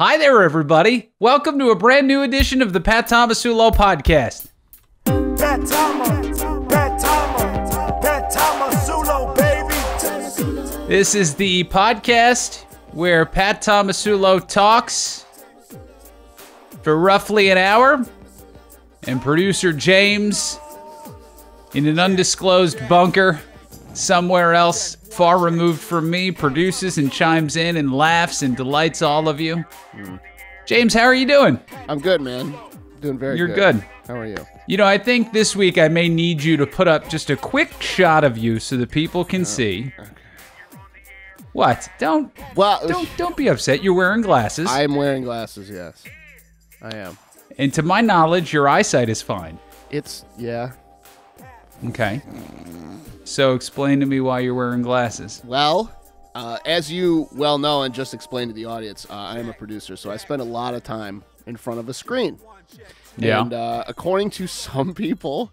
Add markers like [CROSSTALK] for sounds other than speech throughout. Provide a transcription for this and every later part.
Hi there, everybody. Welcome to a brand new edition of the Pat Tomasulo podcast. Pat Tama, Pat Tama, Pat Tomasulo, baby. This is the podcast where Pat Tomasulo talks for roughly an hour, and producer James, in an undisclosed bunker somewhere else, far removed from me, produces and chimes in and laughs and delights all of you. James, how are you doing? I'm good, man. Doing very You're good. good. How are you? You know, I think this week I may need you to put up just a quick shot of you so that people can oh, see. Okay. What? Don't Well, don't don't be upset. You're wearing glasses. I'm wearing glasses, yes. I am. and to my knowledge, your eyesight is fine. It's, yeah. Okay. Mm. So explain to me why you're wearing glasses. Well, uh, as you well know and just explained to the audience, uh, I am a producer, so I spend a lot of time in front of a screen. Yeah. And uh, according to some people,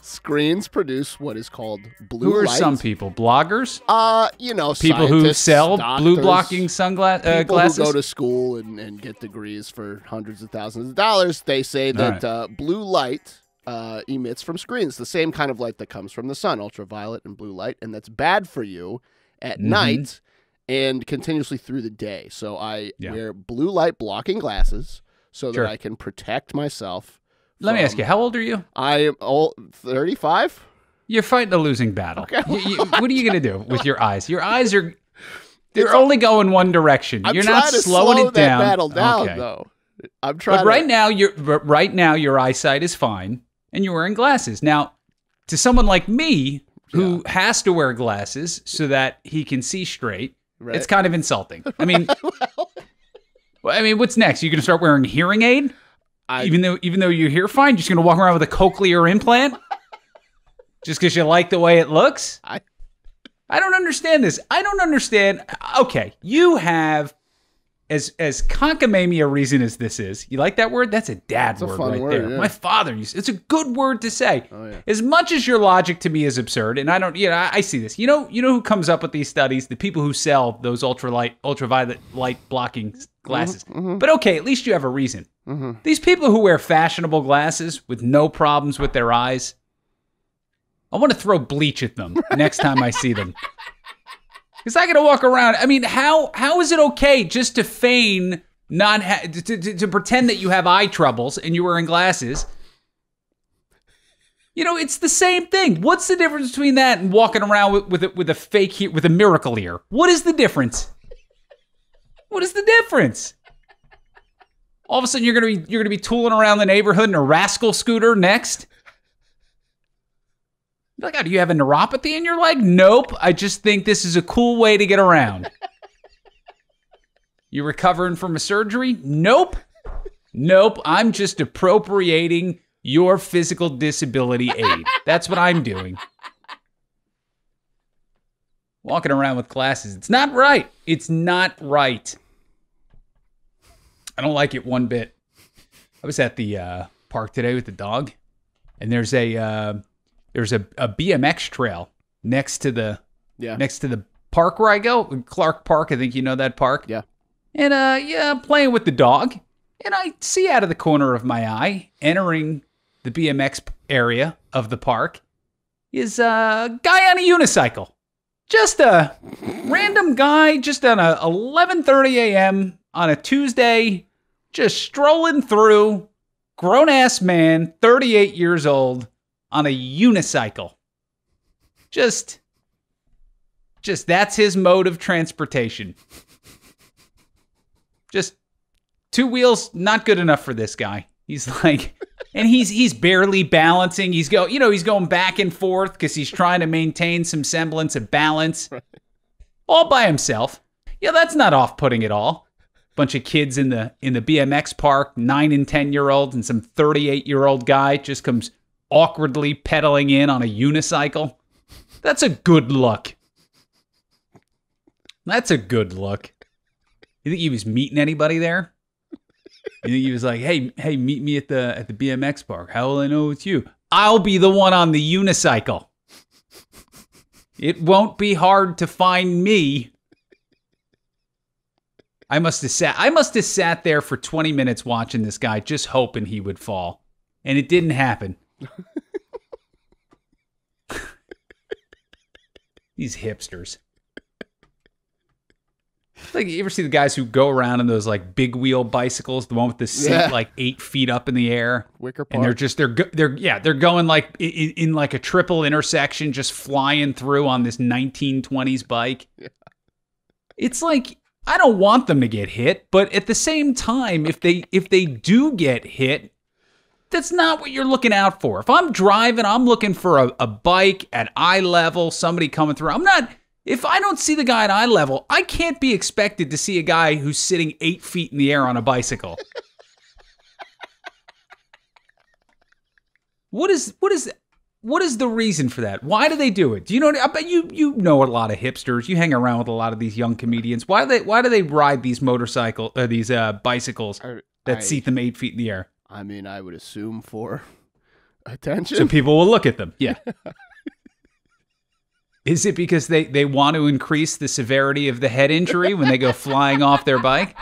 screens produce what is called blue Who are light. some people? Bloggers? Uh, you know, People who sell doctors, blue blocking sunglasses uh, people glasses? who go to school and, and get degrees for hundreds of thousands of dollars, they say that right. uh, blue light uh, emits from screens, the same kind of light that comes from the sun, ultraviolet and blue light, and that's bad for you at Mm-hmm. night and continuously through the day. So I Yeah. wear blue light blocking glasses so Sure. that I can protect myself. Let me ask you, how old are you? I am old, 35. You're fighting a losing battle. Okay. You- you- what are you going to do with your eyes? Your eyes are [LAUGHS] they're only going one direction. I'm you're not to slowing slow it that down. battle down, Okay. though. I'm trying. But to, right now, you're right now your eyesight is fine, and you're wearing glasses. Now, to someone like me who has to wear glasses so that he can see straight, Right. it's kind of insulting. I mean, [LAUGHS] well, I mean, what's next? You're gonna start wearing hearing aid, I, even though even though you hear fine? You're just gonna walk around with a cochlear implant [LAUGHS] just because you like the way it looks? I- I don't understand this. I don't understand. Okay, you have. As as cockamamie a reason as this is, you like that word? That's a dad a word fun right word, there. yeah. My father used. It's a good word to say. Oh, yeah. As much as your logic to me is absurd, and I don't, you know, I, I see this. You know, you know who comes up with these studies? The people who sell those ultralight, ultraviolet light blocking glasses. Mm-hmm, But okay, at least you have a reason. These people who wear fashionable glasses with no problems with their eyes, I want to throw bleach at them next time I see them. [LAUGHS] Because not gonna walk around. I mean, how how is it okay just to feign not ha- to, to, to pretend that you have eye troubles and you're wearing glasses? You know, it's the same thing. What's the difference between that and walking around with with a, with a fake ear, with a miracle ear? What is the difference? What is the difference? All of a sudden, you're gonna be you're gonna be tooling around the neighborhood in a rascal scooter next. You're Like, oh, do you have a neuropathy in your leg? Nope. I just think this is a cool way to get around. You recovering from a surgery? Nope. Nope. I'm just appropriating your physical disability aid. That's what I'm doing. Walking around with glasses. It's not right. It's not right. I don't like it one bit. I was at the uh, park today with the dog, and there's a uh, there's a, a BMX trail next to the yeah. next to the park where I go, Clark Park. I think you know that park. Yeah. And uh, yeah, I'm playing with the dog, and I see out of the corner of my eye, entering the BMX area of the park, is a guy on a unicycle. Just a random guy, just on a 11:30 a.m. on a Tuesday, just strolling through. Grown ass man, 38 years old, on a unicycle. Just, just that's his mode of transportation. Just two wheels, not good enough for this guy. He's like, and he's he's barely balancing. He's go, you know, he's going back and forth because he's trying to maintain some semblance of balance, all by himself. Yeah, that's not off-putting at all. Bunch of kids in the in the BMX park, nine and ten year olds, and some 38 year old guy just comes awkwardly pedaling in on a unicycle. That's a good look. That's a good look. You think he was meeting anybody there? You think he was like, "Hey, hey, meet me at the at the BMX park. How will I know it's you? I'll be the one on the unicycle. It won't be hard to find me." I must have sat I must have sat there for 20 minutes watching this guy just hoping he would fall. And it didn't happen. [LAUGHS] These hipsters. Like you ever see the guys who go around in those like big wheel bicycles, the one with the seat Yeah. like eight feet up in the air, Wicker and they're just they're go- they're yeah they're going like in, in like a triple intersection, just flying through on this 1920s bike. It's like I don't want them to get hit, but at the same time, if they if they do get hit, that's not what you're looking out for. If I'm driving, I'm looking for a, a bike at eye level, somebody coming through. I'm not. If I don't see the guy at eye level, I can't be expected to see a guy who's sitting eight feet in the air on a bicycle. [LAUGHS] what is what is what is the reason for that? Why do they do it? Do you know? I bet you you know a lot of hipsters. You hang around with a lot of these young comedians. Why do they why do they ride these motorcycle or these uh, bicycles I- that I- seat them eight feet in the air? I mean, I would assume for [LAUGHS] attention. So people will look at them. Yeah. [LAUGHS] Is it because they, they want to increase the severity of the head injury when they go flying off their bike?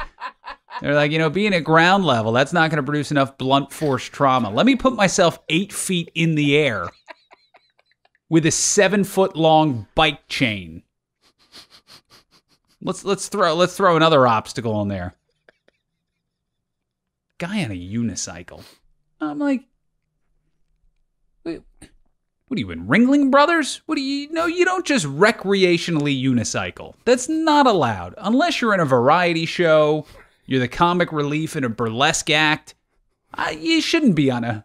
They're like, you know, being at ground level, that's not going to produce enough blunt force trauma. Let me put myself eight feet in the air with a seven foot long bike chain. Let's let's throw let's throw another obstacle in there. Guy on a unicycle. I'm like, what are you in Ringling Brothers? What do you no? You don't just recreationally unicycle. That's not allowed unless you're in a variety show. You're the comic relief in a burlesque act. You shouldn't be on a.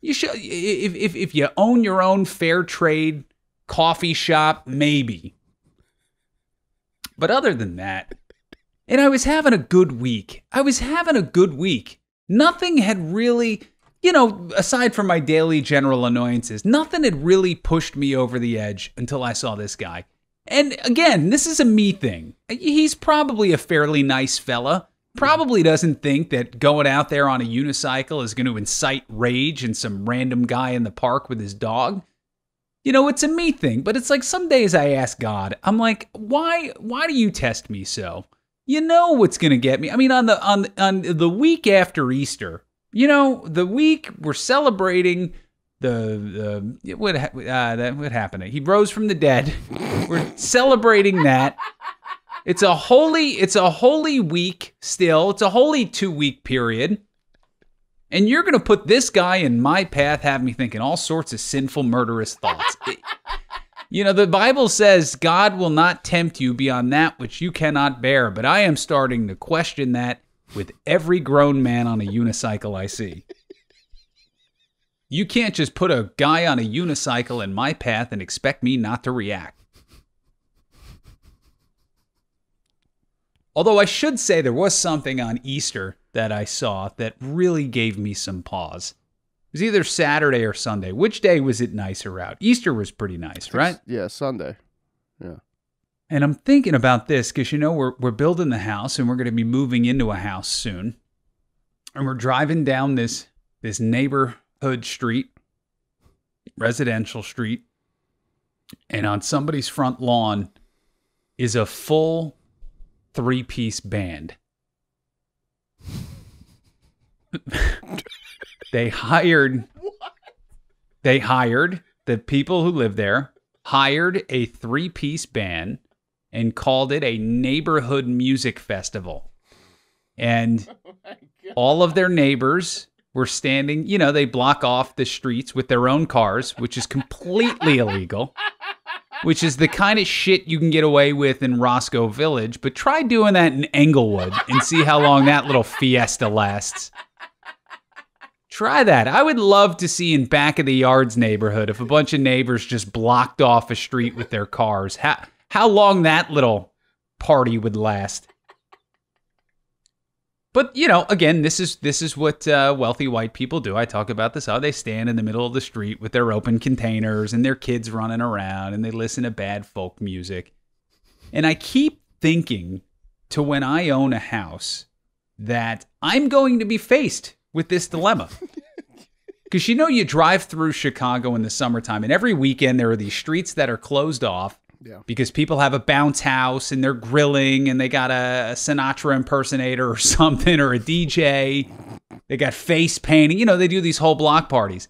You should if if if you own your own fair trade coffee shop, maybe. But other than that, and I was having a good week. I was having a good week. Nothing had really, you know, aside from my daily general annoyances, nothing had really pushed me over the edge until I saw this guy. And again, this is a me thing. He's probably a fairly nice fella. Probably doesn't think that going out there on a unicycle is going to incite rage in some random guy in the park with his dog. You know, it's a me thing, but it's like some days I ask God, I'm like, why why do you test me so? You know what's going to get me. I mean on the on on the week after Easter, you know, the week we're celebrating the the what uh, that what happened? He rose from the dead. [LAUGHS] We're celebrating that. It's a holy it's a holy week still. It's a holy 2 week period. And you're going to put this guy in my path, have me thinking all sorts of sinful, murderous thoughts. [LAUGHS] you know, the Bible says God will not tempt you beyond that which you cannot bear, but I am starting to question that with every grown man on a unicycle I see. You can't just put a guy on a unicycle in my path and expect me not to react. Although I should say there was something on Easter that I saw that really gave me some pause. It was either Saturday or Sunday. Which day was it nicer out? Easter was pretty nice, right? Yeah, Sunday. Yeah. And I'm thinking about this because you know we're we're building the house and we're going to be moving into a house soon, and we're driving down this this neighborhood street, residential street, and on somebody's front lawn is a full three piece band. [LAUGHS] [LAUGHS] they hired [LAUGHS] they hired the people who live there hired a three piece band and called it a neighborhood music festival. And [LAUGHS] all of their neighbors were standing, you know, they block off the streets with their own cars, which is completely illegal, [LAUGHS] which is the kind of shit you can get away with in Roscoe Village. But try doing that in Englewood and see how long that little fiesta lasts. Try that. I would love to see in back of the yards neighborhood if a bunch of neighbors just blocked off a street with their cars. How how long that little party would last. But you know, again, this is this is what uh, wealthy white people do. I talk about this how they stand in the middle of the street with their open containers and their kids running around, and they listen to bad folk music. And I keep thinking to when I own a house that I'm going to be faced with this dilemma. [LAUGHS] Because you know, you drive through Chicago in the summertime, and every weekend there are these streets that are closed off Yeah. Because people have a bounce house and they're grilling and they got a, a Sinatra impersonator or [LAUGHS] something or a DJ. They got face painting. You know, they do these whole block parties.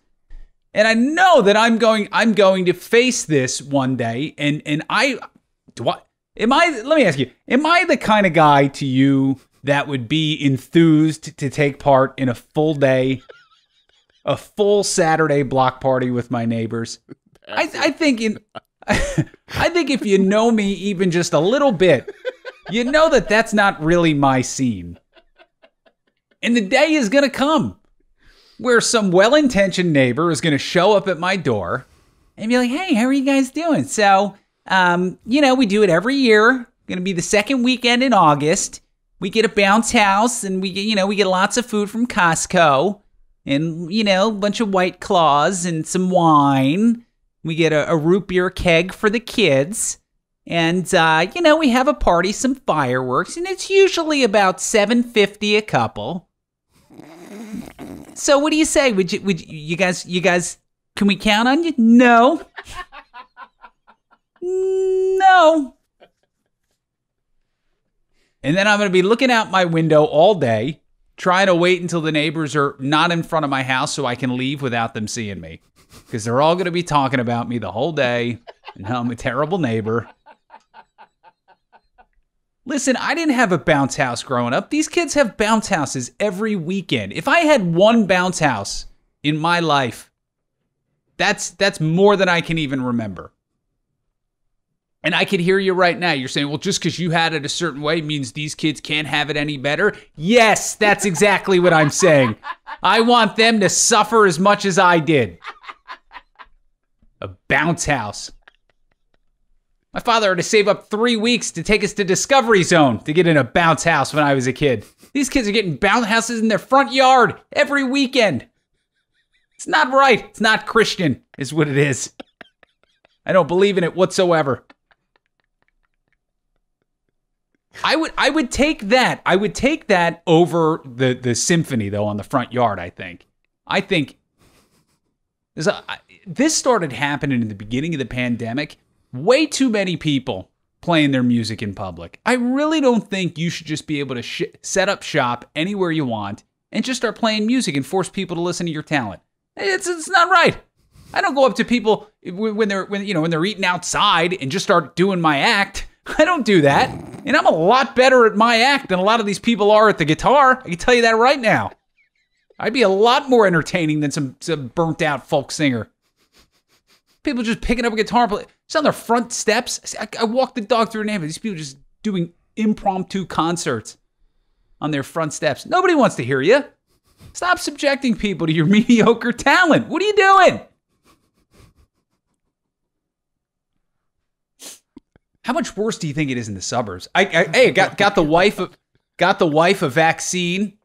And I know that I'm going I'm going to face this one day and and I do I am I let me ask you, am I the kind of guy to you that would be enthused to take part in a full day a full Saturday block party with my neighbors? I, I think in [LAUGHS] I think if you know me even just a little bit, you know that that's not really my scene. And the day is going to come where some well intentioned neighbor is going to show up at my door and be like, hey, how are you guys doing? So, um, you know, we do it every year. Going to be the second weekend in August. We get a bounce house and we get, you know, we get lots of food from Costco and, you know, a bunch of white claws and some wine. We get a, a root beer keg for the kids. And uh, you know, we have a party, some fireworks, and it's usually about 750 a couple. So what do you say? Would you would you, you guys you guys can we count on you? No. [LAUGHS] no. And then I'm going to be looking out my window all day, trying to wait until the neighbors are not in front of my house so I can leave without them seeing me. Because they're all going to be talking about me the whole day and how I'm a terrible neighbor. Listen, I didn't have a bounce house growing up. These kids have bounce houses every weekend. If I had one bounce house in my life, that's that's more than I can even remember. And I can hear you right now. You're saying, well, just because you had it a certain way means these kids can't have it any better. Yes, that's exactly what I'm saying. I want them to suffer as much as I did. A bounce house. My father had to save up three weeks to take us to Discovery Zone to get in a bounce house when I was a kid. These kids are getting bounce houses in their front yard every weekend. It's not right. It's not Christian, is what it is. I don't believe in it whatsoever. I would I would take that. I would take that over the the symphony though on the front yard, I think. I think this, this started happening in the beginning of the pandemic. Way too many people playing their music in public. I really don't think you should just be able to sh- set up shop anywhere you want and just start playing music and force people to listen to your talent. It's it's not right. I don't go up to people when they're when you know when they're eating outside and just start doing my act. [LAUGHS] I don't do that. And I'm a lot better at my act than a lot of these people are at the guitar. I can tell you that right now. I'd be a lot more entertaining than some, some burnt out folk singer. People just picking up a guitar, play, just on their front steps. I, I walk the dog through a neighborhood. These people just doing impromptu concerts on their front steps. Nobody wants to hear you. Stop subjecting people to your [LAUGHS] mediocre talent. What are you doing? How much worse do you think it is in the suburbs? I, I hey, got got the wife of, got the wife a vaccine.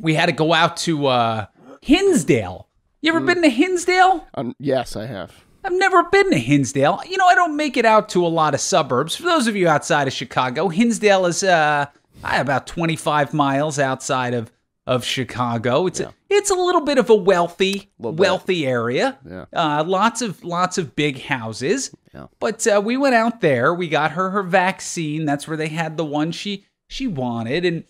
We had to go out to uh, Hinsdale. You ever been to Hinsdale? Um, yes, I have. I've never been to Hinsdale. You know, I don't make it out to a lot of suburbs. For those of you outside of Chicago, Hinsdale is uh, about 25 miles outside of of Chicago. It's a, it's a little bit of a wealthy bit. wealthy area. Yeah. Uh, lots of lots of big houses. Yeah. But uh, we went out there. We got her her vaccine. That's where they had the one she she wanted, and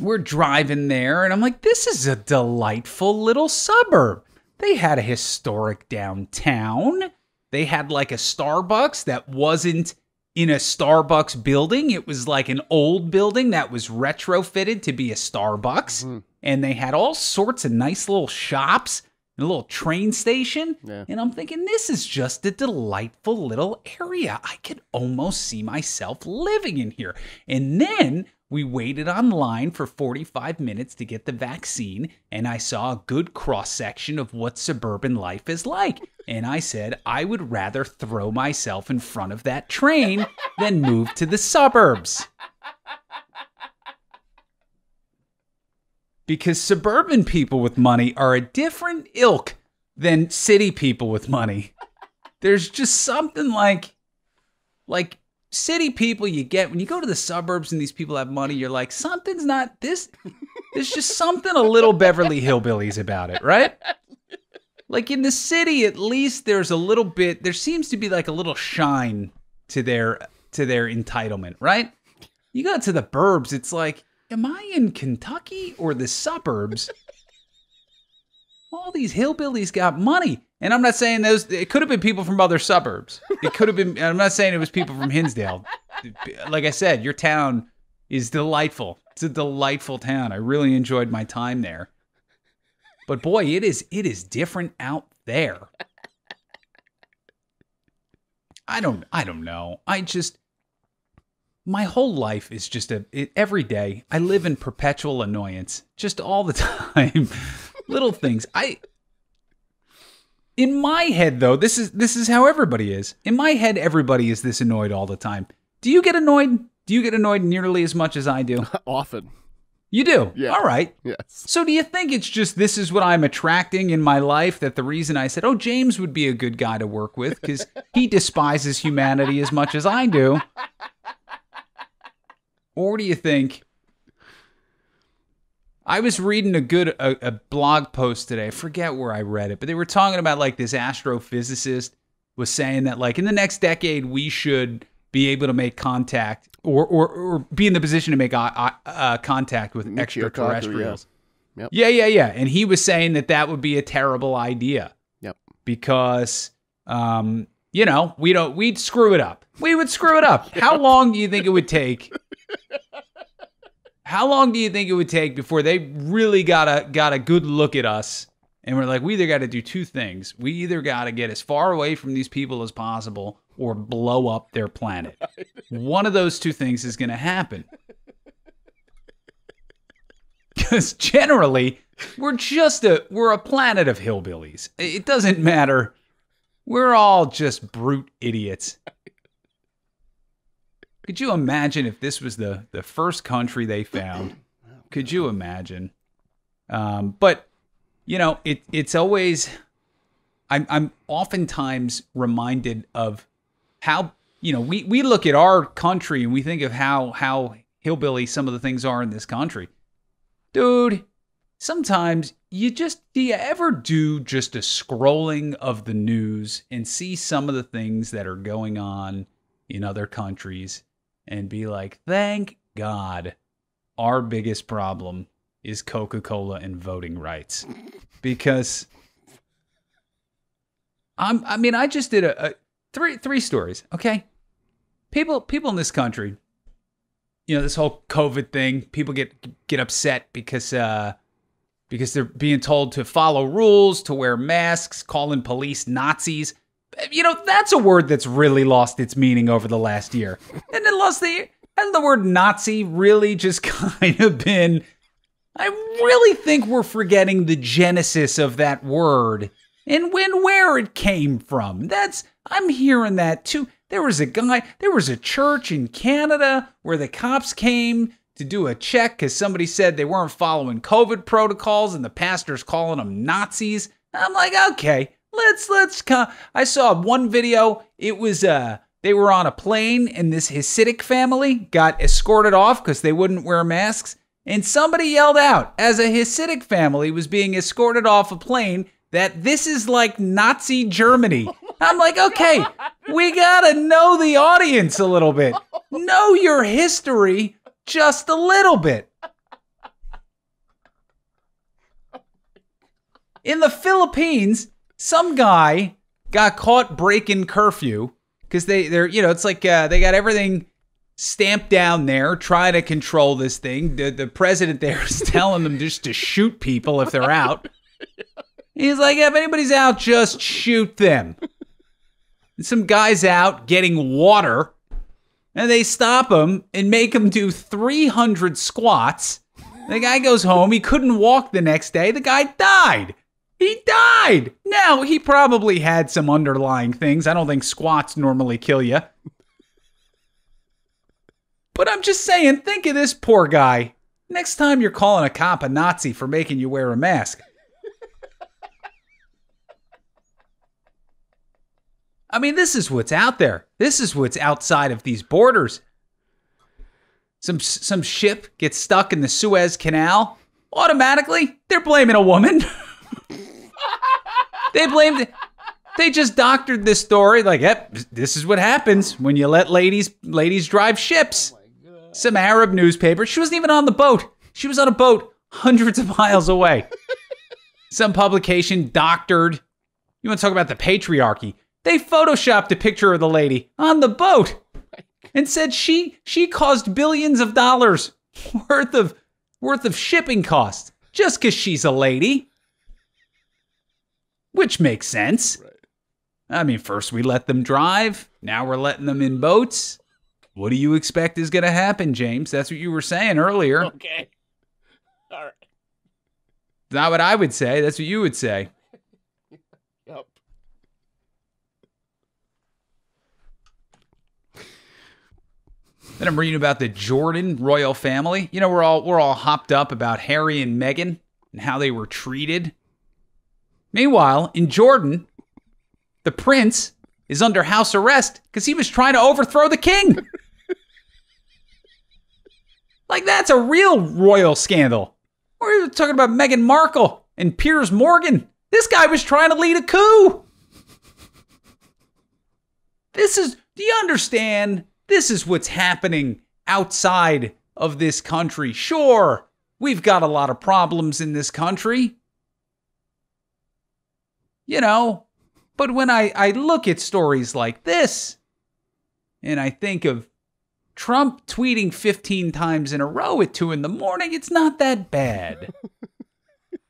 we're driving there, and I'm like, this is a delightful little suburb. They had a historic downtown. They had like a Starbucks that wasn't in a Starbucks building. It was like an old building that was retrofitted to be a Starbucks. Mm-hmm. And they had all sorts of nice little shops and a little train station. Yeah. And I'm thinking, this is just a delightful little area. I could almost see myself living in here. And then we waited online for 45 minutes to get the vaccine, and I saw a good cross section of what suburban life is like. And I said, I would rather throw myself in front of that train than move to the suburbs. Because suburban people with money are a different ilk than city people with money. There's just something like, like city people you get when you go to the suburbs and these people have money. You're like, something's not this. There's just something a little Beverly Hillbillies about it, right? like in the city at least there's a little bit there seems to be like a little shine to their to their entitlement, right? You go to the burbs, it's like, am I in Kentucky or the suburbs? All these hillbillies got money. And I'm not saying those it could have been people from other suburbs. It could have been I'm not saying it was people from Hinsdale. Like I said, your town is delightful. It's a delightful town. I really enjoyed my time there. But boy, it is it is different out there. I don't I don't know. I just my whole life is just a it, every day I live in perpetual annoyance just all the [LAUGHS] time. Little things. I in my head though, this is this is how everybody is. In my head everybody is this annoyed all the time. Do you get annoyed? Do you get annoyed nearly as much as I do? [LAUGHS] Often. You do. Yeah. All right. Yes. So do you think it's just this is what I'm attracting in my life that the reason I said, "Oh, James would be a good guy to work with cuz he [LAUGHS] despises humanity as much as I do." Or do you think I was reading a good a, a blog post today. I forget where I read it, but they were talking about like this astrophysicist was saying that like in the next decade we should be able to make contact or or, or be in the position to make uh, uh, uh, contact with Nuclear contact, yeah. extraterrestrials. Yep. Yeah, yeah, yeah. And he was saying that that would be a terrible idea Yep. because um, you know, we don't we'd screw it up. We would screw it up. How [LAUGHS] long do you think it would take? How long do you think it would take before they really got a got a good look at us and we're like, we either got to do two things. We either got to get as far away from these people as possible or blow up their planet. [LAUGHS] One of those two things is going to happen. [LAUGHS] Cuz generally, we're just a we're a planet of hillbillies. It doesn't matter. We're all just brute idiots. Could you imagine if this was the the first country they found? [CLEARS THROAT] Could you imagine? Um, but you know, it it's always I'm I'm oftentimes reminded of how you know we we look at our country and we think of how how hillbilly some of the things are in this country, dude. Sometimes you just do you ever do just a scrolling of the news and see some of the things that are going on in other countries and be like, thank God our biggest problem is Coca Cola and voting rights. Because I'm, I mean, I just did a, a three three stories. Okay, people people in this country, you know, this whole COVID thing, people get get upset because uh, because they're being told to follow rules, to wear masks, calling police Nazis. You know, that's a word that's really lost its meaning over the last year. And it lost the hasn't the word Nazi really just [LAUGHS] kind of been I really think we're forgetting the genesis of that word and when where it came from. That's I'm hearing that too. There was a guy, there was a church in Canada where the cops came to do a check because somebody said they weren't following COVID protocols and the pastor's calling them Nazis. I'm like, okay, let's let's come. I saw one video. It was uh they were on a plane and this Hasidic family got escorted off because they wouldn't wear masks. And somebody yelled out as a Hasidic family was being escorted off a plane that this is like Nazi Germany. [LAUGHS] I'm like, okay, we gotta know the audience a little bit. [LAUGHS] Know your history just a little bit. [LAUGHS] In the Philippines, some guy got caught breaking curfew because they they're you know it's like uh, they got everything stamped down there, trying to control this thing. The the president there is [LAUGHS] telling them just to shoot people if they're out. He's like, if anybody's out, just shoot them. And some guy's out getting water, and they stop him and make him do 300 squats. The guy goes home. He couldn't walk the next day. The guy died. He died. Now, he probably had some underlying things. I don't think squats normally kill you. But I'm just saying, think of this poor guy. Next time you're calling a cop a Nazi for making you wear a mask. I mean, this is what's out there. This is what's outside of these borders. Some some ship gets stuck in the Suez Canal. Automatically, they're blaming a woman. [LAUGHS] They blamed. They just doctored this story like, yep, this is what happens when you let ladies ladies drive ships. Some Arab newspaper. She wasn't even on the boat. She was on a boat hundreds of miles away. [LAUGHS] Some publication doctored. You want to talk about the patriarchy? They photoshopped a picture of the lady on the boat and said she she caused billions of dollars worth of worth of shipping costs just because she's a lady. Which makes sense. I mean, first we let them drive, now we're letting them in boats. What do you expect is going to happen, James? That's what you were saying earlier. [LAUGHS] Okay. All right. Not what I would say. That's what you would say. [LAUGHS] Yep. Then I'm reading about the Jordan royal family. You know, we're all we're all hopped up about Harry and Meghan and how they were treated. Meanwhile, in Jordan, the prince is under house arrest because he was trying to overthrow the king. [LAUGHS] like that's a real royal scandal. We're talking about Meghan Markle and Piers Morgan. This guy was trying to lead a coup. This is, do you understand? This is what's happening outside of this country. Sure, we've got a lot of problems in this country. You know, but when I, I look at stories like this, and I think of Trump tweeting 15 times in a row at 2 in the morning, it's not that bad. [LAUGHS]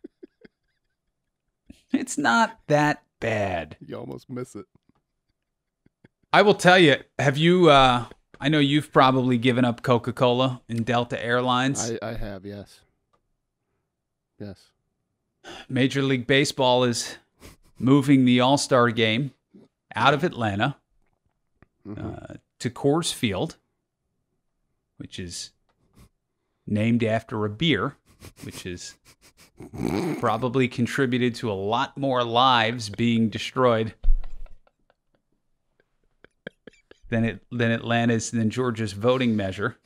it's not that bad. You almost miss it. I will tell you, have you, uh, I know you've probably given up Coca Cola and Delta Airlines. I, I have, yes. Yes. Major League Baseball is moving the All Star game out of Atlanta uh, to Coors Field, which is named after a beer, which has probably contributed to a lot more lives being destroyed than it than Atlanta's than Georgia's voting measure.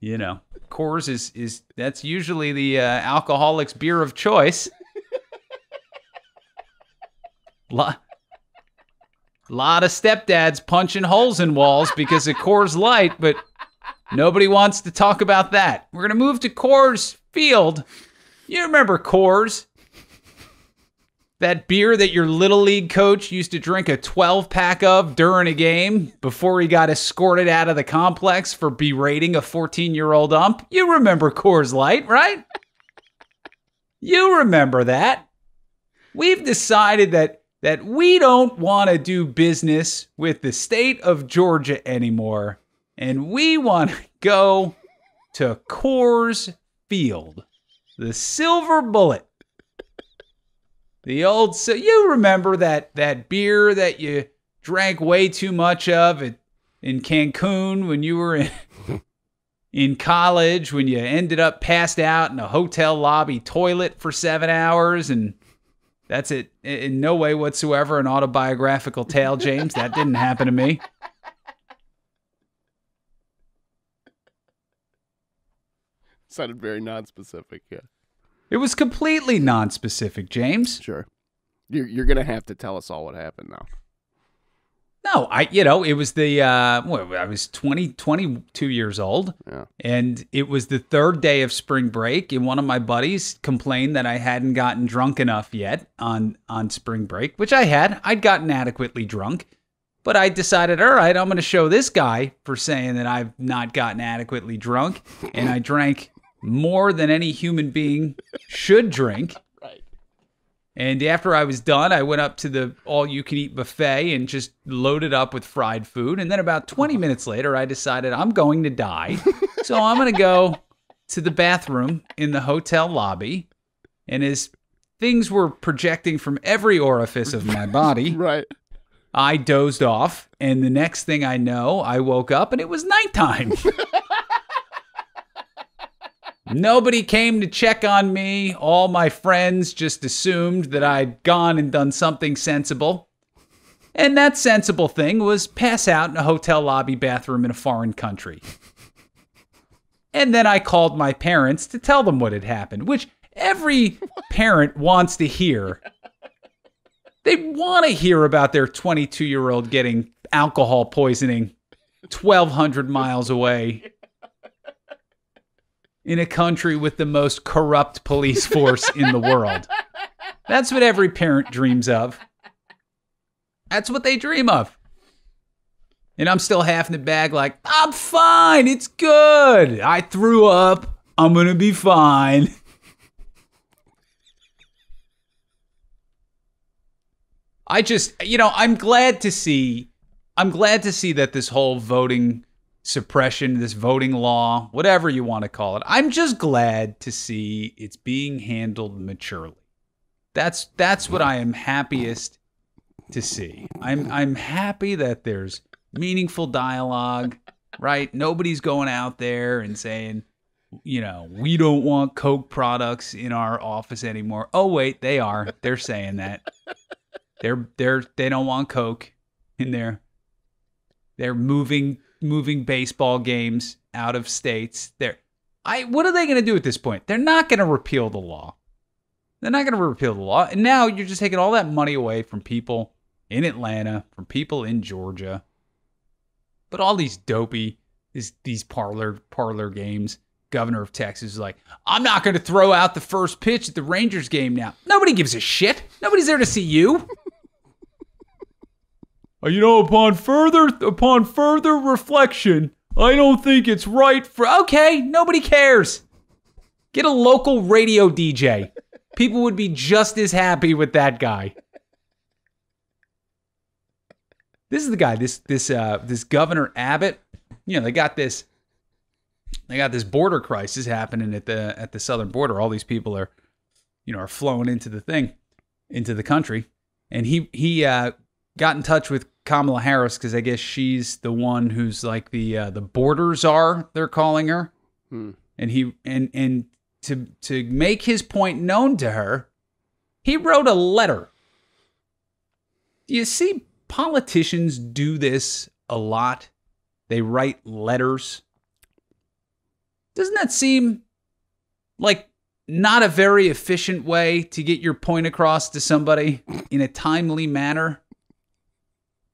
You know, Coors is is that's usually the uh, alcoholic's beer of choice. Lot, lot of stepdads punching holes in walls because of Coors Light, but nobody wants to talk about that. We're gonna move to Coors Field. You remember Coors? That beer that your little league coach used to drink a 12 pack of during a game before he got escorted out of the complex for berating a 14 year old ump? You remember Coors Light, right? You remember that. We've decided that that we don't want to do business with the state of Georgia anymore and we want to go to Coors Field. The silver bullet. The old so you remember that that beer that you drank way too much of at, in Cancun when you were in [LAUGHS] in college when you ended up passed out in a hotel lobby toilet for 7 hours and that's it in no way whatsoever an autobiographical tale James that didn't happen to me. [LAUGHS] Sounded very non-specific. Yeah. It was completely non-specific, James. Sure. You're you're gonna have to tell us all what happened now. No, I you know, it was the uh well, I was 20 22 years old. Yeah. And it was the third day of spring break and one of my buddies complained that I hadn't gotten drunk enough yet on on spring break, which I had. I'd gotten adequately drunk. But I decided, all right, I'm going to show this guy for saying that I've not gotten adequately drunk and I drank more than any human being should drink. And after I was done, I went up to the all you can eat buffet and just loaded up with fried food. And then about 20 minutes later, I decided I'm going to die. so I'm going to go to the bathroom in the hotel lobby. And as things were projecting from every orifice of my body, [LAUGHS] Right. I dozed off. And the next thing I know, I woke up and it was nighttime. [LAUGHS] Nobody came to check on me. All my friends just assumed that I'd gone and done something sensible. And that sensible thing was pass out in a hotel lobby bathroom in a foreign country. And then I called my parents to tell them what had happened, which every [LAUGHS] parent wants to hear They want to hear about their 22 year old getting alcohol poisoning 1,200 miles away in a country with the most corrupt police force in the world. That's what every parent dreams of. That's what they dream of. And I'm still half in the bag, like, I'm fine. It's good. I threw up. I'm going to be fine. I just, you know, I'm glad to see, I'm glad to see that this whole voting suppression, this voting law, whatever you want to call it, I'm just glad to see it's being handled maturely. That's that's what I am happiest to see. I'm I'm happy that there's meaningful dialogue, right? Nobody's going out there and saying, you know, we don't want Coke products in our office anymore. Oh wait, they are. They're saying that. They're they're they don't want Coke in there. They're moving moving baseball games out of states. They're I what are they going to do at this point? They're not going to repeal the law. They're not going to repeal the law. And now you're just taking all that money away from people in Atlanta, from people in Georgia. But all these dopey these these parlor parlor games. Governor of Texas is like, I'm not going to throw out the first pitch at the Rangers game now. Nobody gives a shit. Nobody's there to see you. Uh, you know, upon further upon further reflection, I don't think it's right for. Okay, nobody cares. Get a local radio DJ. People would be just as happy with that guy. This is the guy. This this uh this Governor Abbott. You know, they got this. They got this border crisis happening at the at the southern border. All these people are, you know, are flowing into the thing, into the country, and he he uh, got in touch with Kamala Harris because I guess she's the one who's like the uh, the border czar. They're calling her, Hmm. and he and and to to make his point known to her, he wrote a letter. Do you see politicians do this a lot? They write letters. Doesn't that seem like not a very efficient way to get your point across to somebody in a timely manner?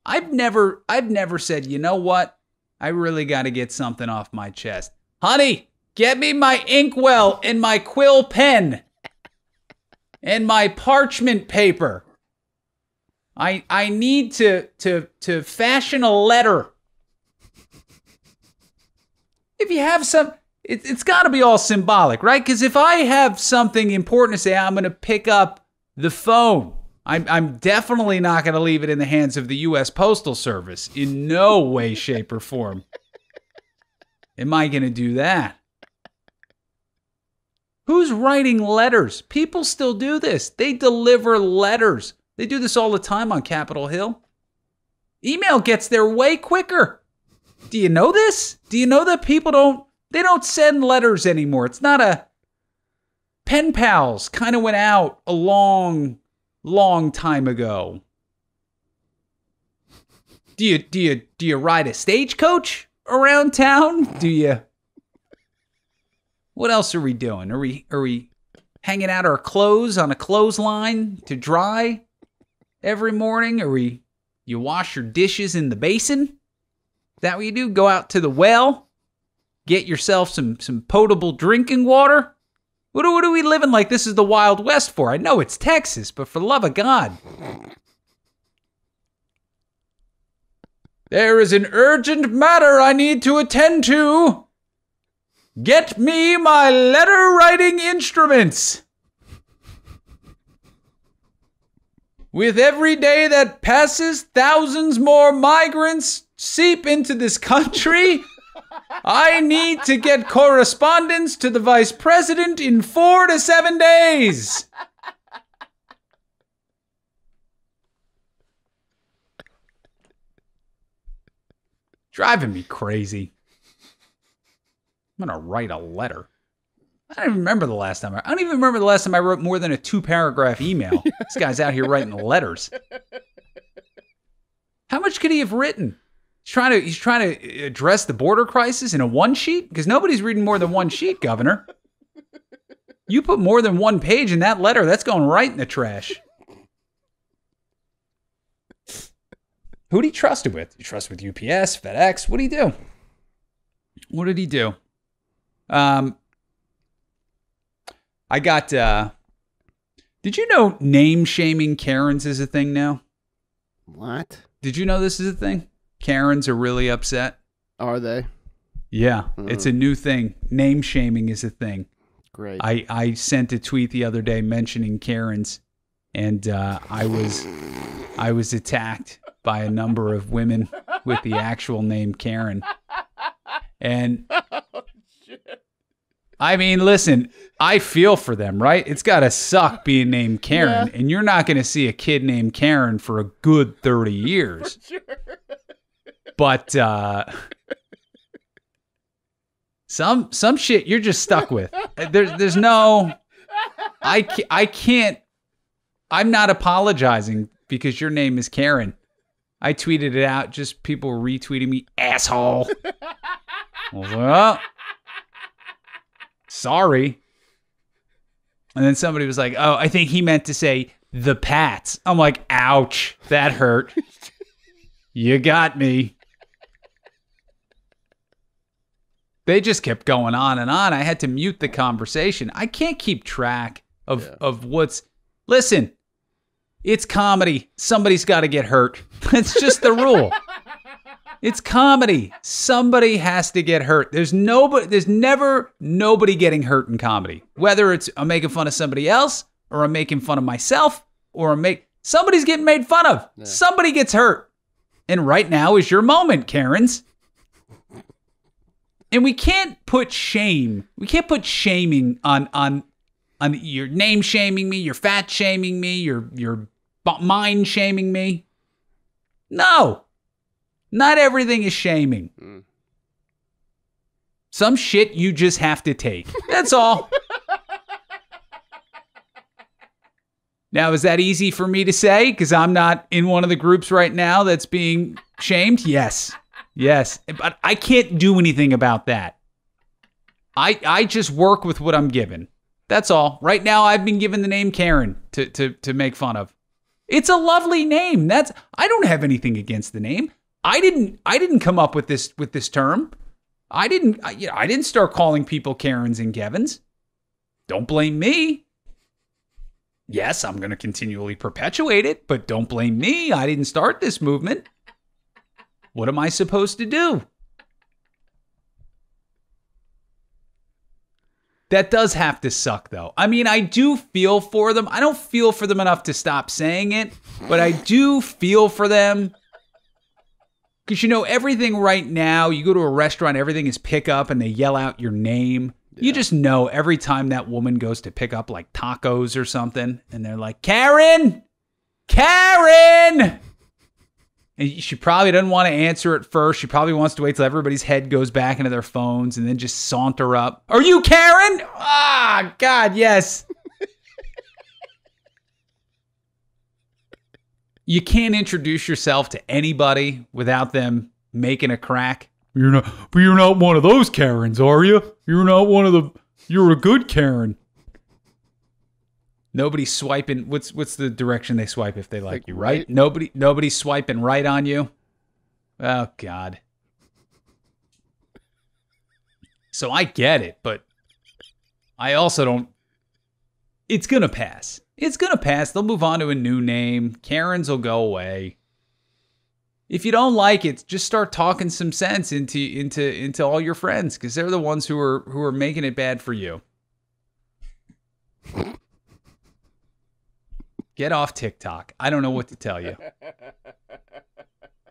I've never I've never said, "You know what? I really got to get something off my chest." Honey, get me my inkwell and my quill pen and my parchment paper. I I need to to to fashion a letter. If you have some it, it's got to be all symbolic, right? Because if I have something important to say, I'm going to pick up the phone. I'm, I'm definitely not going to leave it in the hands of the U.S. Postal Service in no way, shape, or form. Am I going to do that? Who's writing letters? People still do this. They deliver letters. They do this all the time on Capitol Hill. Email gets there way quicker. Do you know this? Do you know that people don't they don't send letters anymore? It's not a pen pals kind of went out a long long time ago. Do you do you do you ride a stagecoach around town? Do you What else are we doing? Are we are we hanging out our clothes on a clothesline to dry every morning? Are we you wash your dishes in the basin? Is that what you do? Go out to the well, get yourself some some potable drinking water? What are, we living like this is the Wild West for? I know it's Texas, but for the love of God. There is an urgent matter I need to attend to. Get me my letter writing instruments. With every day that passes, thousands more migrants seep into this country. I need to get correspondence to the vice president in four to seven days. Driving me crazy. I'm gonna write a letter. I don't even remember the last time. I, I don't even remember the last time I wrote more than a two paragraph email. this guy's out here writing letters. How much could he have written? He's trying to he's trying to address the border crisis in a one sheet because nobody's reading more than one sheet, Governor. You put more than one page in that letter, that's going right in the trash. Who did he trust it with? You trust with UPS, FedEx. What did he do? What did he do? Um, I got. uh Did you know name shaming Karens is a thing now? What Did you know this is a thing? Karens are really upset. are they? Yeah, it's a new thing. Name shaming is a thing. Great. I, I sent a tweet the other day mentioning Karens, and uh, I was I was attacked by a number of women with the actual name Karen. And [LAUGHS] I mean, listen, I feel for them, right? It's got to suck being named Karen, and you're not going to see a kid named Karen for a good 30 years. [LAUGHS] But uh some some shit you're just stuck with. There's there's no I ca- I can't I'm not apologizing because your name is Karen. I tweeted it out, just people retweeting me, asshole. Like, "Oh, sorry. And then somebody was like, oh, I think he meant to say the Pats. I'm like, ouch, that hurt. you got me. They just kept going on and on. I had to mute the conversation. I can't keep track of, of what's. Listen, it's comedy. Somebody's got to get hurt. [LAUGHS] That's just the rule. It's comedy. Somebody has to get hurt. There's nobody there's never nobody getting hurt in comedy. Whether it's I'm making fun of somebody else or I'm making fun of myself or I'm make somebody's getting made fun of. Somebody gets hurt. And right now is your moment, Karens. And we can't put shame. We can't put shaming on on on your name shaming me, you're fat shaming me, you're you're mind shaming me. No. Not everything is shaming. Hmm. Some shit you just have to take. That's all. [LAUGHS] now, is that easy for me to say? Because I'm not in one of the groups right now that's being shamed? Yes. Yes. But I can't do anything about that. I, I just work with what I'm given. That's all. Right now, I've been given the name Karen to, to, to make fun of. It's a lovely name. That's I don't have anything against the name. I didn't I didn't come up with this with this term. I didn't I, you know, I didn't start calling people Karens and Kevins. Don't blame me. Yes, I'm going to continually perpetuate it, but don't blame me. I didn't start this movement. What am I supposed to do? That does have to suck, though. I mean, I do feel for them. I don't feel for them enough to stop saying it, but I do feel for them. Because, you know, everything right now, you go to a restaurant, everything is pick up and they yell out your name. You just know every time that woman goes to pick up like tacos or something, and they're like, Karen! Karen! And she probably doesn't want to answer at first. She probably wants to wait till everybody's head goes back into their phones and then just saunter up. Are you Karen? Ah, God, yes. you can't introduce yourself to anybody without them making a crack. You're not, but you're not one of those Karens, are you? You're not one of the. You're a good Karen. Nobody's swiping. What's what's the direction they swipe if they like, Like you, right? right? Nobody nobody's swiping right on you. Oh God. So I get it, but I also don't. It's gonna pass. It's gonna pass. They'll move on to a new name. Karens will go away. If you don't like it, just start talking some sense into into into all your friends because they're the ones who are who are making it bad for you. Get off TikTok. I don't know what to tell you. [LAUGHS]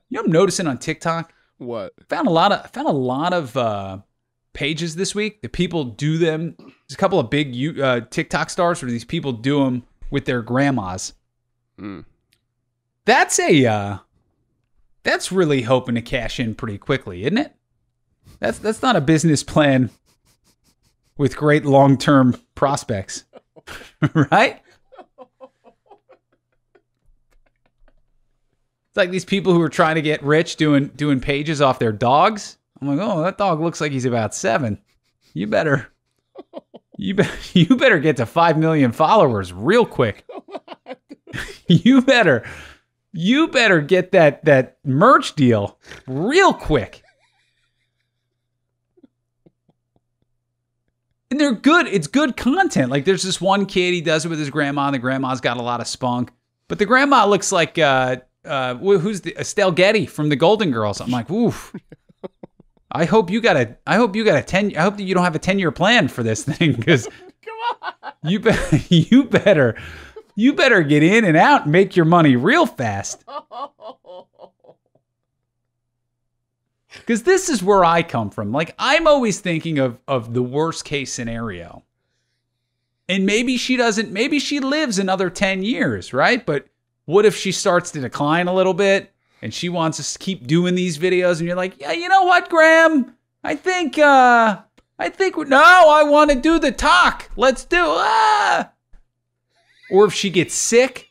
You know, I'm noticing on TikTok What? found a lot of found a lot of uh, pages this week that people do them. There's a couple of big you- uh, TikTok stars where these people do them with their grandmas. Mm. That's a uh, that's really hoping to cash in pretty quickly, isn't it? That's that's not a business plan with great long term prospects, [LAUGHS] right? It's like these people who are trying to get rich doing doing pages off their dogs. I'm like, oh, that dog looks like he's about seven. You better, [LAUGHS] you be, [LAUGHS] you better get to five million followers real quick. [LAUGHS] you better, you better get that that merch deal real quick. And they're good. It's good content. Like there's this one kid, he does it with his grandma, and the grandma's got a lot of spunk. But the grandma looks like uh uh who's the Estelle Getty from the Golden Girls. I'm like, oof. [LAUGHS] I hope you got a I hope you got a 10 I hope that you don't have a 10 year plan for this thing cuz [LAUGHS] Come on. you be- [LAUGHS] you better you better get in and out and make your money real fast. Cuz this is where I come from. Like I'm always thinking of of the worst case scenario. And maybe she doesn't maybe she lives another 10 years, right? But what if she starts to decline a little bit and she wants us to keep doing these videos and you're like, "Yeah, you know what, Graham? I think uh I think no, I want to do the talk. Let's do ah." Or if she gets sick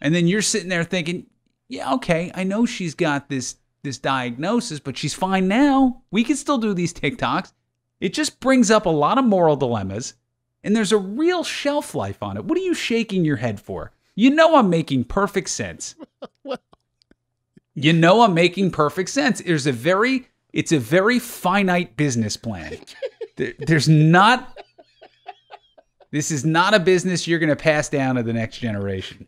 and then you're sitting there thinking, "Yeah, okay, I know she's got this this diagnosis, but she's fine now. We can still do these TikToks." It just brings up a lot of moral dilemmas and there's a real shelf life on it. What are you shaking your head for? You know I'm making perfect sense. [LAUGHS] You know I'm making perfect sense. There's a very it's a very finite business plan. [LAUGHS] There- There's not This is not a business you're going to pass down to the next generation.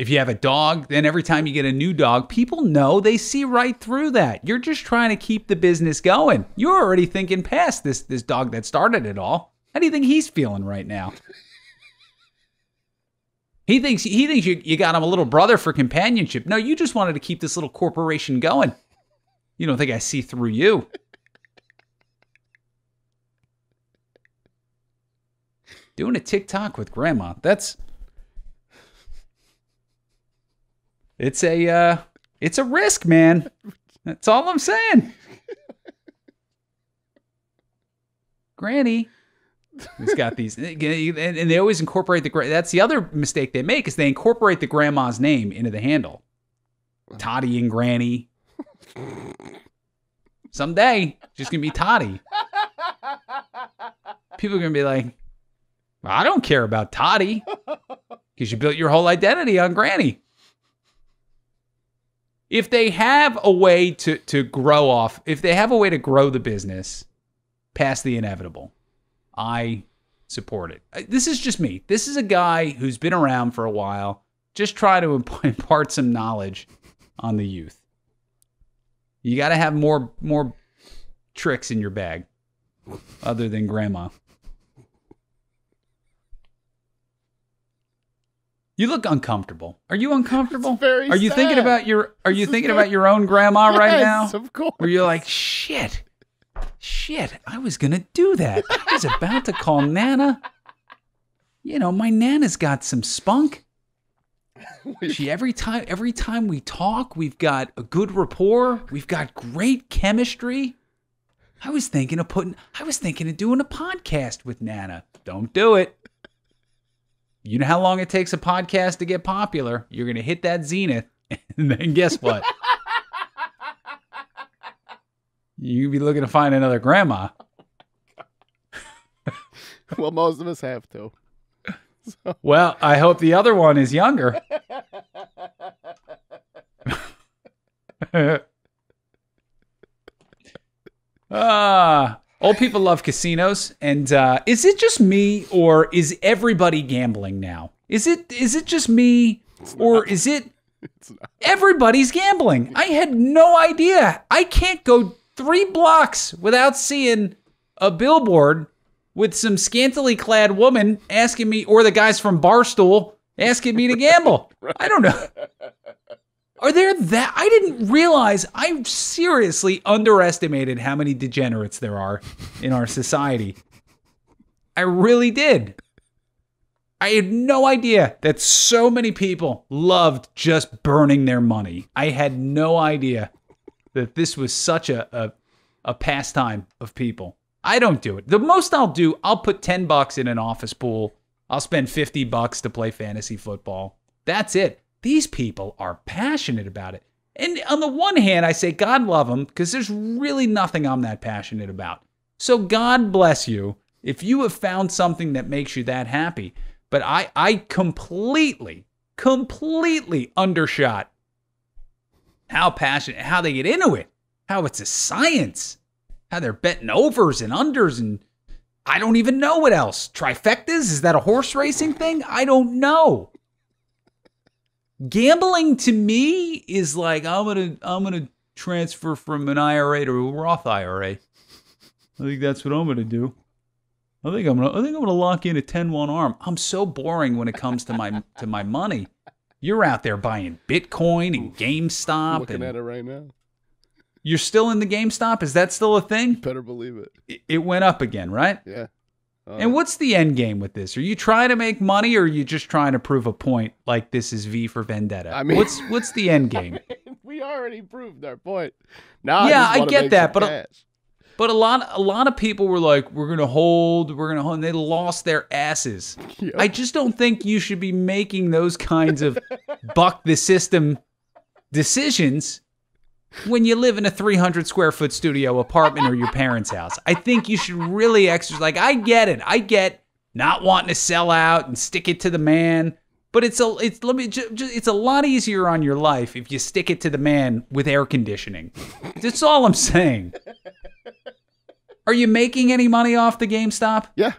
If you have a dog, then every time you get a new dog, people know they see right through that. You're just trying to keep the business going. You're already thinking past this this dog that started it all. How do you think he's feeling right now? He thinks he thinks you, you got him a little brother for companionship. No, you just wanted to keep this little corporation going. You don't think I see through you. Doing a TikTok with grandma. That's It's a uh it's a risk, man. That's all I'm saying. Granny who's got these and they always incorporate the that's the other mistake they make is they incorporate the grandma's name into the handle toddy and granny someday just gonna be toddy people are gonna be like i don't care about toddy because you built your whole identity on granny if they have a way to to grow off if they have a way to grow the business past the inevitable I support it. This is just me. This is a guy who's been around for a while, just try to [LAUGHS] impart some knowledge on the youth. You got to have more more tricks in your bag other than grandma. You look uncomfortable. Are you uncomfortable? very are you thinking about your are you This thinking about your own grandma right now? Yes, of course. where you're like, shit, shit, I was gonna do that. I was about to call Nana. You know, my Nana's got some spunk. [LAUGHS] She every time every time we talk, we've got a good rapport. We've got great chemistry. I was thinking of putting I was thinking of doing a podcast with Nana. Don't do it. You know how long it takes a podcast to get popular? You're gonna hit that zenith, [LAUGHS] and then guess what? You'd be looking to find another grandma. [LAUGHS] well, most of us have to. [LAUGHS] Well, I hope the other one is younger. Ah, old people love casinos, and uh, is it just me, or is everybody gambling now? Is it is it just me, or is it [LAUGHS] everybody's gambling? I had no idea. I can't go three blocks without seeing a billboard with some scantily clad woman asking me, or the guys from Barstool asking me to gamble. [LAUGHS] I don't know. [LAUGHS] Are there that? I didn't realize. I seriously underestimated how many degenerates there are in our society. I really did. I had no idea that so many people loved just burning their money. I had no idea that this was such a, a, a pastime of people. I don't do it. The most I'll do, I'll put 10 bucks in an office pool. I'll spend 50 bucks to play fantasy football. That's it. These people are passionate about it. And on the one hand, I say, God love them, because there's really nothing I'm that passionate about. So God bless you if you have found something that makes you that happy. But I, I completely, completely undershot how passionate, how they get into it, how it's a science, how they're betting overs and unders, and I don't even know what else. Trifectas? Is that a horse racing thing? I don't know. Gambling to me is like I'm gonna I'm gonna transfer from an IRA to a Roth IRA. I think that's what I'm gonna do. I think I'm gonna I think I'm gonna lock in a 10-1 arm. I'm so boring when it comes to my to my money. You're out there buying Bitcoin and GameStop Looking and at it right now. you're still in the GameStop? Is that still a thing? Better believe it. It- It went up again, right? Yeah. Uh, And what's the end game with this? Are you trying to make money or are you just trying to prove a point like this is V for Vendetta? I mean- what's what's the end game? [LAUGHS] we already proved our point. Now, Yeah, I, I get that, but- cash. But a lot a lot of people were like, we're gonna hold, we're gonna hold, and they lost their asses. Yep. I just don't think you should be making those kinds of [LAUGHS] buck the system decisions when you live in a 300 square foot studio apartment or your parents' house. I think you should really exercise. Like, I get it. I get not wanting to sell out and stick it to the man. But it's a it's let me ju- ju- it's a lot easier on your life if you stick it to the man with air conditioning. That's all I'm saying. Are you making any money off the GameStop? yeah.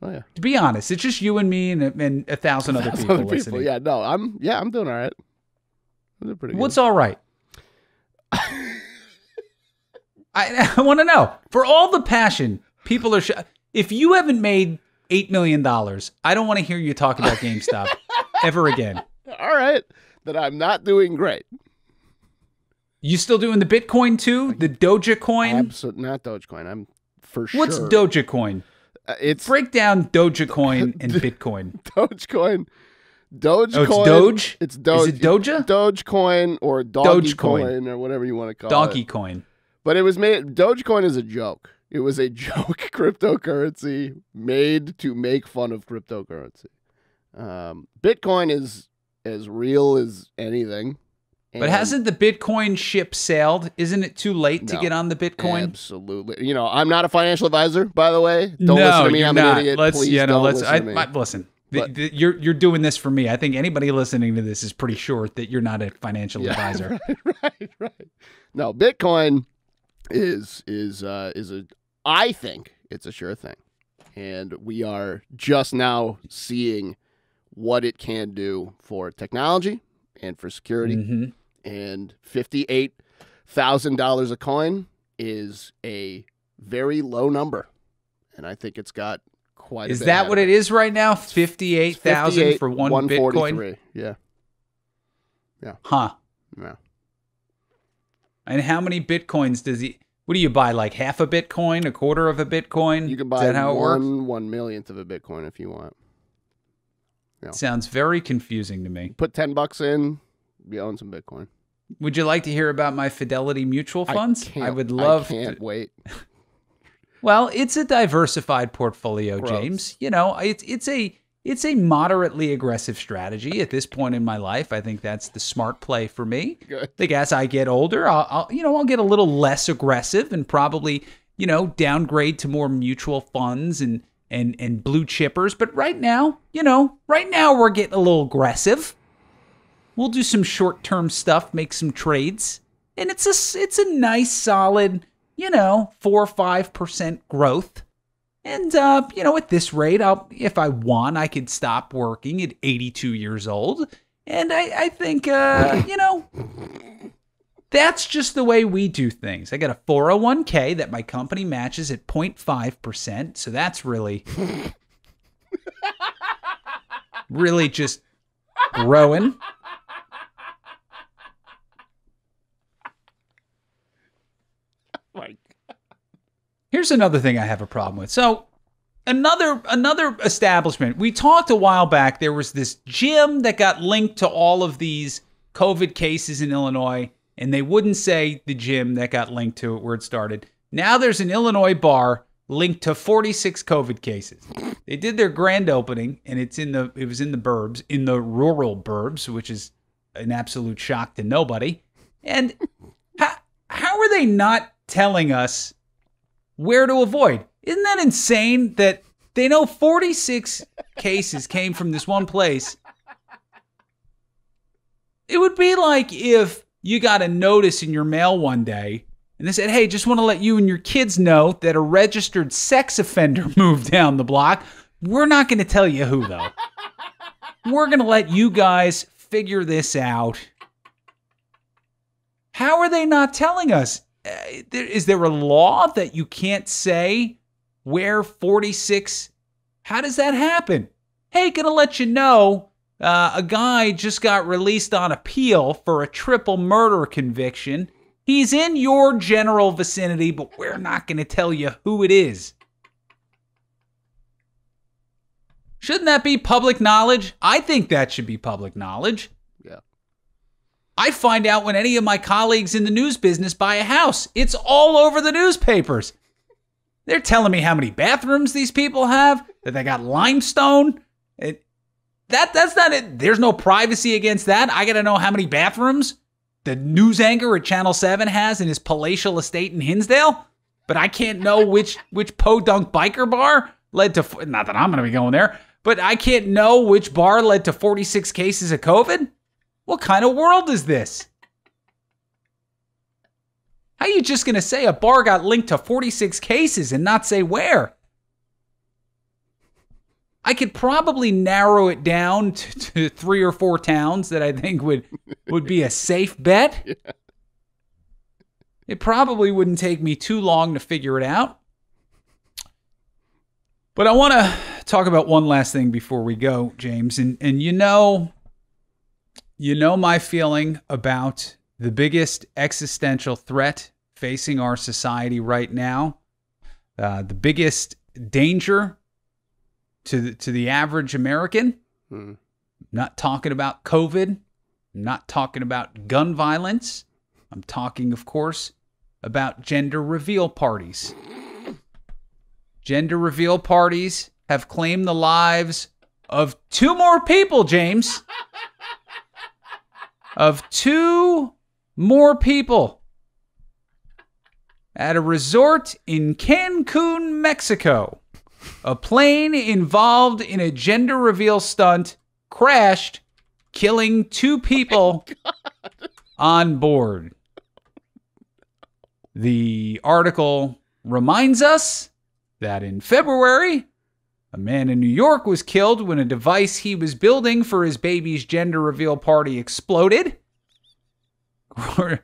Oh yeah. To be honest, it's just you and me and, and a thousand other [LAUGHS] people other listening. Yeah. No, I'm. Yeah, I'm doing all right. I'm doing pretty good. What's all right? I, [LAUGHS] I want to know. For all the passion, people are. Sh- if you haven't made eight million dollars, I don't want to hear you talk about GameStop [LAUGHS] ever again. all right? That I'm not doing great. You still doing the Bitcoin too? The Doja coin? Absolutely not Dogecoin. I'm for sure. What's Doja coin? Uh, It's Break down Doja coin [LAUGHS] and Bitcoin. Dogecoin. Dogecoin. Oh, it's Doge? It's Doge. Is it Doja? Dogecoin or Dogecoin Dogecoin. or whatever you want to call Donkey it. coin. But it was made. Dogecoin is a joke. It was a [LAUGHS] joke cryptocurrency made to make fun of cryptocurrency. Um, Bitcoin is as real as anything. But hasn't the Bitcoin ship sailed? Isn't it too late to get on the Bitcoin? Absolutely. You know, I'm not a financial advisor, by the way. Don't no, listen to me. I'm not. an idiot. Let's, Please yeah, no, don't let's. listen I, to me. I- listen, But- the- you're you're doing this for me. I think anybody listening to this is pretty sure that you're not a financial Yeah, advisor. [LAUGHS] right, right, right. No, Bitcoin is is uh, is a. I think it's a sure thing, and we are just now seeing what it can do for technology and for security. hmm And fifty-eight thousand dollars a coin is a very low number, and I think it's got quite. Is that what it is right now? Fifty-eight thousand for one Bitcoin? 143. Yeah, Huh? yeah. And how many bitcoins does he? What do you buy? Like half a bitcoin, a quarter of a bitcoin? You can Is buy that how it works? one one millionth of a Bitcoin if you want. Yeah. Sounds very confusing to me. Put ten bucks in, you own some Bitcoin. Would you like to hear about my Fidelity mutual funds? I, can't, would love. I can't to- wait. [LAUGHS] Well, it's a diversified portfolio, Gross. James. You know, it's it's a it's a moderately aggressive strategy at this point in my life. I think that's the smart play for me. Good. I think as I get older, I'll, I'll you know I'll get a little less aggressive and probably you know downgrade to more mutual funds and and and blue chippers. But right now, you know, right now we're getting a little aggressive. We'll do some short term stuff, make some trades, and it's a it's a nice solid you know four or five percent growth. And uh, you know, at this rate, I'll if I want, I could stop working at 82 years old. And I, I think uh, [LAUGHS] you know, that's just the way we do things. I got a 401k that my company matches at 0.5%. So that's really, [LAUGHS] really just growing. Here's another thing I have a problem with. So, another another establishment. We talked a while back. There was this gym that got linked to all of these COVID cases in Illinois, and they wouldn't say the gym that got linked to it where it started. Now there's an Illinois bar linked to 46 COVID cases. They did their grand opening, and it's in the it was in the burbs, in the rural burbs, which is an absolute shock to nobody. And how, how are they not telling us where to avoid? Isn't that insane that they know 46 cases came from this one place? It would be like if you got a notice in your mail one day and they said, Hey, just want to let you and your kids know that a registered sex offender [LAUGHS] moved down the block. We're not going to tell you who, though. We're going to let you guys figure this out. How are they not telling us? Uh, Is there a law that you can't say where 46? How does that happen? Hey, gonna let you know uh, a guy just got released on appeal for a triple murder conviction. He's in your general vicinity, but we're not to tell you who it is. Shouldn't that be public knowledge? I think that should be public knowledge. I find out when any of my colleagues in the news business buy a house. It's all over the newspapers. They're telling me how many bathrooms these people have, that they got limestone. It, that that's not it. There's no privacy against that. I got to know how many bathrooms the news anchor at Channel 7 has in his palatial estate in Hinsdale, but I can't know [LAUGHS] which which podunk biker bar led to not that I'm going to be going there, but I can't know which bar led to 46 cases of COVID. What kind of world is this? How you just going to say a bar got linked to 46 cases and not say where? I could probably narrow it down [LAUGHS] to, to three or four towns that I think would would be a safe bet. [LAUGHS] It probably wouldn't take me too long to figure it out. But I want to talk about one last thing before we go, James. And and you know you know my feeling about the biggest existential threat facing our society right now. Uh, the biggest danger to the, to the average American. Hmm. not talking about COVID. I'm not talking about gun violence. I'm talking, of course, about gender reveal parties. Gender reveal parties have claimed the lives of two more people, James. [LAUGHS] of two more people at a resort in Cancun, Mexico. A plane involved in a gender reveal stunt crashed, killing two oh people on board. The article reminds us that in February, a man in New York was killed when a device he was building for his baby's gender reveal party exploded. [LAUGHS]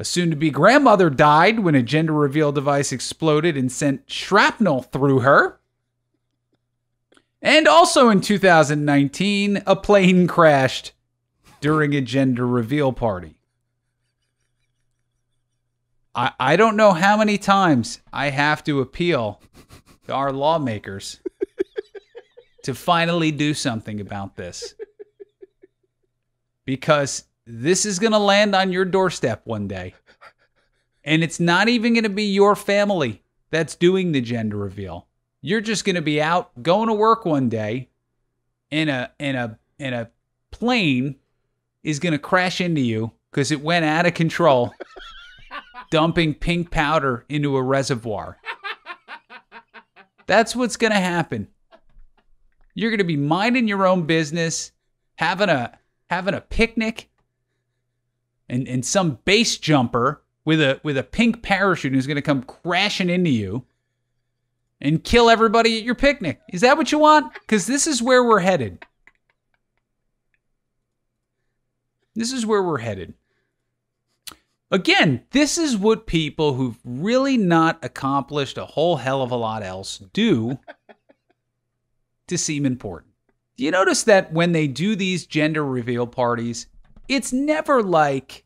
A soon to be grandmother died when a gender reveal device exploded and sent shrapnel through her. And also in 2019, a plane crashed during a gender reveal party. I, I don't know how many times I have to appeal to our lawmakers to finally do something about this. Because this is going to land on your doorstep one day. And it's not even going to be your family that's doing the gender reveal. You're just going to be out going to work one day and a and a and a plane is going to crash into you cuz it went out of control [LAUGHS] dumping pink powder into a reservoir. That's what's going to happen. You're going to be minding your own business, having a having a picnic and, and some base jumper with a with a pink parachute who's going to come crashing into you and kill everybody at your picnic. Is that what you want? Because this is where we're headed. This is where we're headed. Again, this is what people who've really not accomplished a whole hell of a lot else do to seem important. Do you notice that when they do these gender reveal parties, it's never like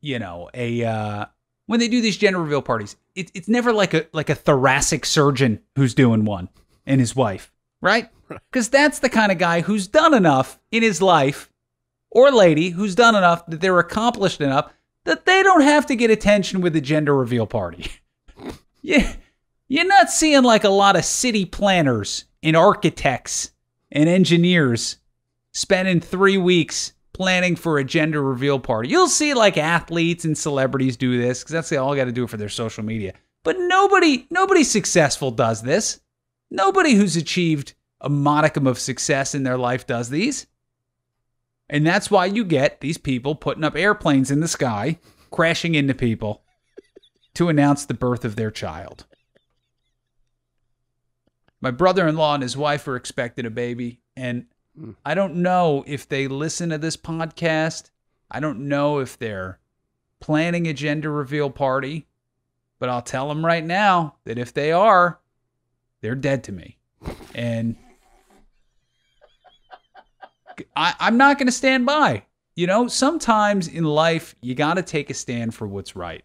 you know a uh when they do these gender reveal parties it, it's never like a like a thoracic surgeon who's doing one and his wife right? Because that's the kind of guy who's done enough in his life or lady who's done enough that they're accomplished enough that they don't have to get attention with the gender reveal party. [LAUGHS] Yeah you're not seeing like a lot of city planners and architects and engineers spending three weeks planning for a gender reveal party. You'll see like athletes and celebrities do this because that's they all got to do it for their social media. But nobody, nobody successful does this. Nobody who's achieved a modicum of success in their life does these. And that's why you get these people putting up airplanes in the sky, crashing into people to announce the birth of their child. My brother in law and his wife are expecting a baby, and hmm. I don't know if they listen to this podcast. I don't know if they're planning a gender reveal party, but I'll tell them right now that if they are, they're dead to me. And I, I'm not going to stand by. You know, sometimes in life, you got to take a stand for what's right.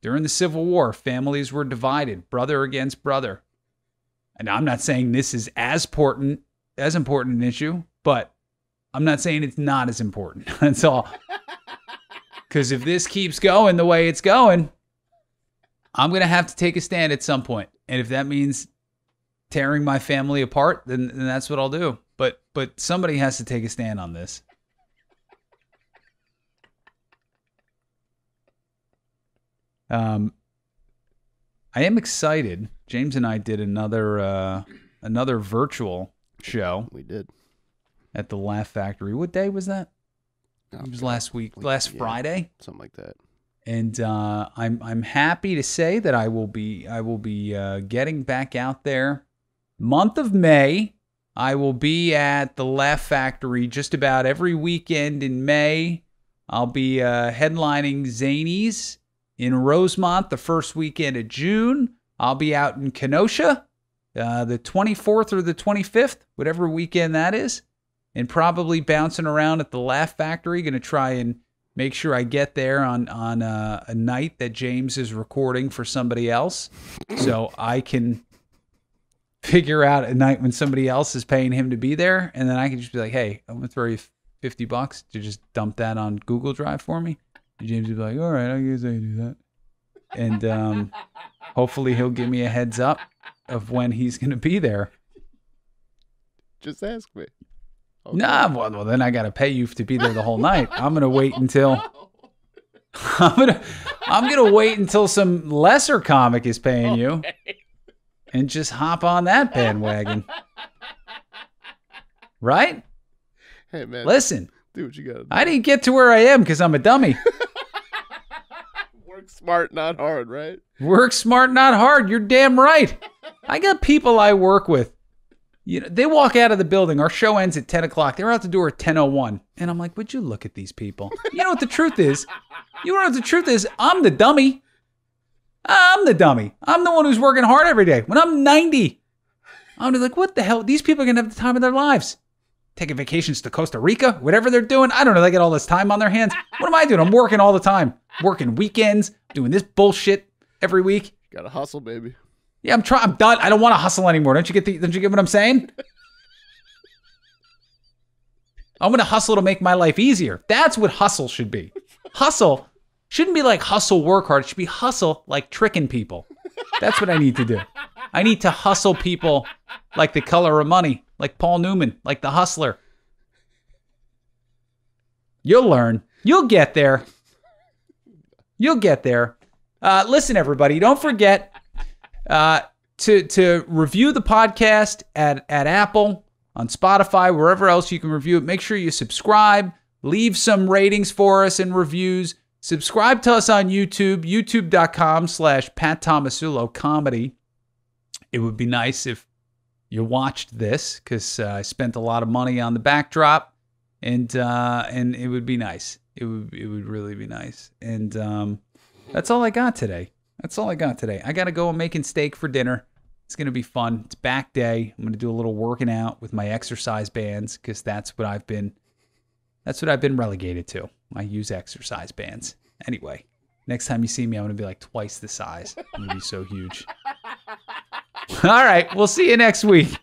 During the Civil War, families were divided, brother against brother. And I'm not saying this is as important as important an issue, but I'm not saying it's not as important. [LAUGHS] That's all. [LAUGHS] Because if this keeps going the way it's going, I'm gonna have to take a stand at some point. And if that means tearing my family apart, then, then that's what I'll do. But but somebody has to take a stand on this. Um, I am excited. James and I did another uh, another virtual show We did. at the Laugh Factory. What day was that? Oh, It was God, last week, We- last yeah. Friday, something like that. and uh, I'm I'm happy to say that I will be I will be uh, getting back out there. Month of May, I will be at the Laugh Factory just about every weekend in May. I'll be uh, headlining Zanies in Rosemont the first weekend of June. I'll be out in Kenosha uh, the 24th or the 25th, whatever weekend that is, and probably bouncing around at the Laugh Factory. Going to try and make sure I get there on on uh, a night that James is recording for somebody else, so I can figure out a night when somebody else is paying him to be there, and then I can just be like, "Hey, I'm gonna throw you fifty bucks to just dump that on Google Drive for me." And James would be like, "All right, I guess I can do that," and um, hopefully he'll give me a heads up of when he's gonna be there. Just ask me. Okay. Nah, well, well, then I gotta pay you to be there the whole night. I'm gonna wait until [LAUGHS] [LAUGHS] I'm gonna I'm gonna wait until some lesser comic is paying you, and just hop on that bandwagon. Right? Hey man, Listen, do what you gotta do. I didn't get to where I am because I'm a dummy. [LAUGHS] Work smart, not hard, right? Work smart, not hard. You're damn right. I got people I work with. You know, they walk out of the building. Our show ends at 10 o'clock. They're out the door at 10:01, and I'm like, "Would you look at these people?" You know what the truth is? You know what the truth is? I'm the dummy. I'm the dummy. I'm the one who's working hard every day. When I'm 90, I'm like, "What the hell? These people are gonna have the time of their lives." Taking vacations to Costa Rica, whatever they're doing. I don't know. They get all this time on their hands. What am I doing? I'm working all the time. Working weekends, doing this bullshit every week. Gotta hustle, baby. Yeah, I'm trying. I'm done. I don't want to hustle anymore. Don't you get the? Don't you get what I'm saying? [LAUGHS] I'm gonna hustle to make my life easier. That's what hustle should be. Hustle shouldn't be like hustle, work hard. It should be hustle like tricking people. That's what I need to do. I need to hustle people like the color of money, like Paul Newman, like the hustler. You'll learn. You'll get there. You'll get there. Uh, listen, everybody, don't forget uh, to to review the podcast at at Apple, on Spotify, wherever else you can review it. Make sure you subscribe, leave some ratings for us and reviews. Subscribe to us on YouTube, youtube.com slash Pat Tomasulo comedy. It would be nice if you watched this because uh, I spent a lot of money on the backdrop, and uh, and it would be nice. It would it would really be nice. And um, that's all I got today. That's all I got today. I got to go making steak for dinner. It's going to be fun. It's back day. I'm going to do a little working out with my exercise bands because that's what I've been that's what I've been relegated to. I use exercise bands. Anyway, next time you see me, I'm going to be like twice the size. I'm going to be so huge. [LAUGHS] All right, we'll see you next week.